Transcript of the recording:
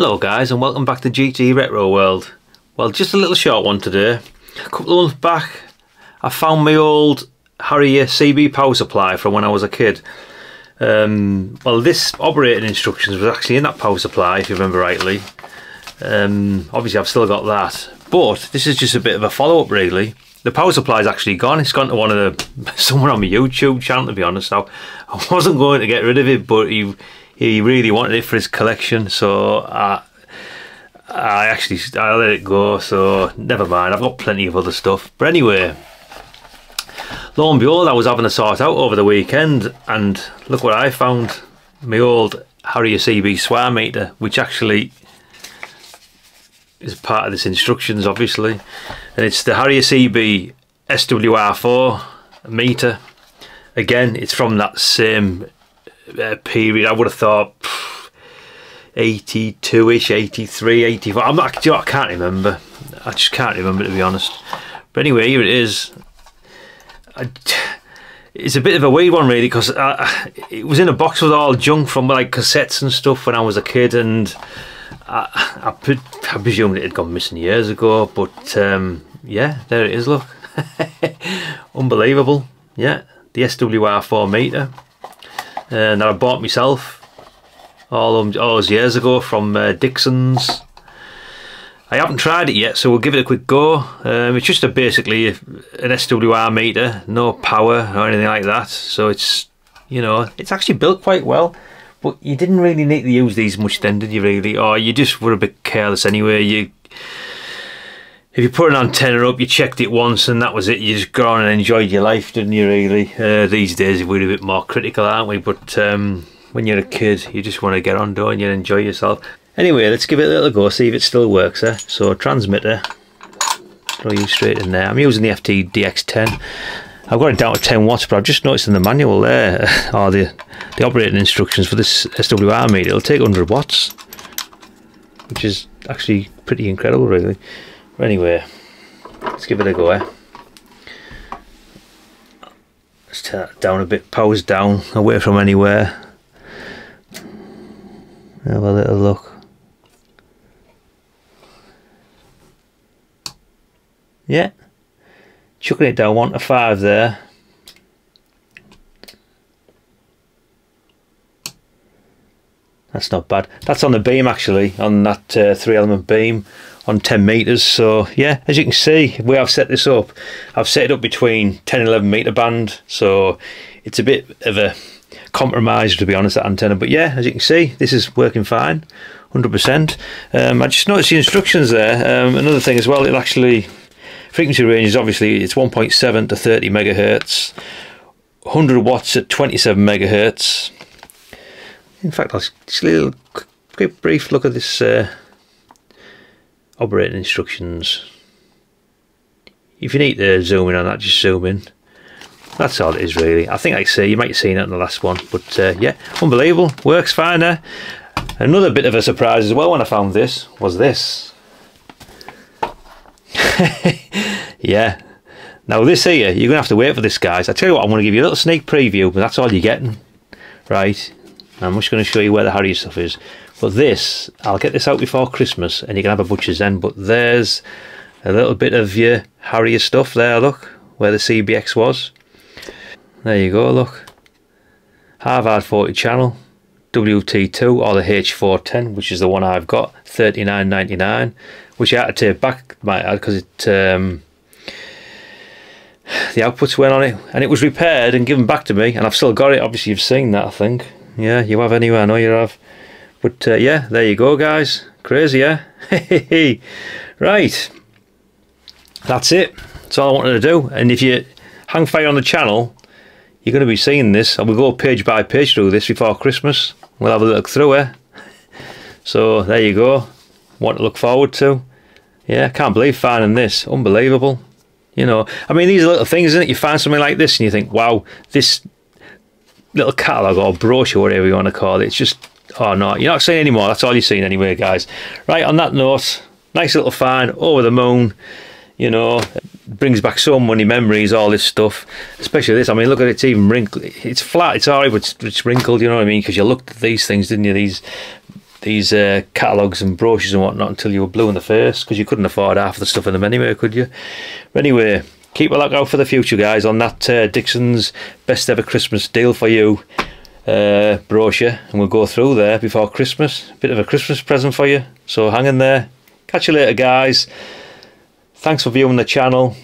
Hello guys and welcome back to GT Retro World. Well just a little short one today. A couple of months back I found my old Harrier CB power supply from when I was a kid. Um, well this operating instructions was actually in that power supply if you remember rightly. Um, obviously I've still got that but this is just a bit of a follow-up really. The power supply is actually gone. It's gone to one of the somewhere on my YouTube channel to be honest. Now I wasn't going to get rid of it but he he really wanted it for his collection, so I, I actually I let it go. So never mind. I've got plenty of other stuff. But anyway, lo and behold, I was having a sort out over the weekend, and look what I found: my old Harrier CB SWR meter, which actually is part of this instructions, obviously, and it's the Harrier CB SWR4 meter. Again, it's from that same period. I would have thought 82-ish, 83, 84. I'm not, you know, I can't remember. I just can't remember to be honest. But anyway, here it is. I, it's a bit of a weird one really because it was in a box with all junk from like cassettes and stuff when I was a kid and I, I, I presumed it had gone missing years ago but um, yeah there it is look unbelievable yeah the SWR4 meter and that I bought myself all, all those years ago from uh, Dixon's. I haven't tried it yet, so we'll give it a quick go. Um, it's just a basically an SWR meter, no power or anything like that. So it's, you know, it's actually built quite well. But you didn't really need to use these much then, did you really? Or you just were a bit careless anyway. You if you put an antenna up, you checked it once and that was it. You just go on and enjoyed your life, didn't you? Really. Uh, these days we're a bit more critical, aren't we? But um, when you're a kid, you just want to get on doing and enjoy yourself. Anyway, let's give it a little go, see if it still works. Eh? So transmitter, throw you straight in there. I'm using the FT DX10. I've got it down to 10 watts, but I've just noticed in the manual there, or the, the operating instructions for this SWR meter, it'll take 100 watts, which is actually pretty incredible, really. But anyway, let's give it a go, eh? Let's turn that down a bit, power's down, away from anywhere. Have a little look. Yeah, chucking it down one to five there. That's not bad. That's on the beam actually, on that uh, three element beam on 10 meters. So yeah, as you can see, where I've set this up, I've set it up between 10 and 11 meter band. So it's a bit of a compromise to be honest, that antenna. But yeah, as you can see, this is working fine, 100%. Um, I just noticed the instructions there. Um, another thing as well, it actually, frequency range is obviously, it's 1.7 to 30 megahertz, 100 watts at 27 megahertz. In fact, I'll just a little quick brief look at this uh, operating instructions. If you need to zoom in on that, just zoom in. That's all it is really. I think I see, you might have seen it in the last one, but uh, yeah, unbelievable, works fine there. Another bit of a surprise as well when I found this was this. yeah. Now this here, you're to have to wait for this guys. I tell you what, I'm to give you a little sneak preview, but that's all you're getting. Right. I'm just going to show you where the Harrier stuff is. But this, I'll get this out before Christmas and you can have a butcher's then. But there's a little bit of your Harrier stuff there, look, where the CBX was. There you go, look. Harvard 40 channel, WT2 or the H410, which is the one I've got, 39.99, which I had to take back, might add, because it um, the outputs went on it and it was repaired and given back to me and I've still got it obviously you've seen that I think yeah you have anyway I know you have. But uh, yeah there you go guys. Crazy yeah? Right. That's it. That's all I wanted to do. And if you hang fire on the channel you're going to be seeing this. And we'll go page by page through this before Christmas. We'll have a look through it. So there you go. What to look forward to. Yeah can't believe finding this. Unbelievable. You know, I mean, these are little things, isn't it? You find something like this and you think, wow, this little catalogue or brochure, whatever you want to call it, it's just, oh no, you're not seeing anymore. That's all you're seeing anyway, guys. Right, on that note, nice little find, over the moon, you know, brings back so many memories, all this stuff, especially this. I mean, look at it, it's even wrinkled. It's flat, it's alright, but it's, it's wrinkled, you know what I mean? Because you looked at these things, didn't you? These these uh, catalogues and brochures and whatnot until you were blue in the face because you couldn't afford half of the stuff in them anyway, could you? But anyway, keep a lookout for the future, guys, on that uh, Dixon's best ever Christmas deal for you uh, brochure, and we'll go through there before Christmas. Bit of a Christmas present for you, so hang in there. Catch you later, guys. Thanks for viewing the channel.